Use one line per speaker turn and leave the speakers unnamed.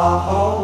啊好。